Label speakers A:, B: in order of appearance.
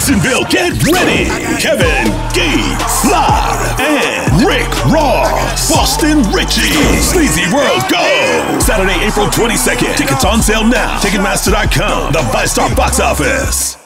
A: Jacksonville, get ready. Kevin Gates, live, and Rick Ross, Boston Richey, Sleazy World Go. Saturday, April 22nd. Tickets on sale now. Ticketmaster.com, the VyStar box office.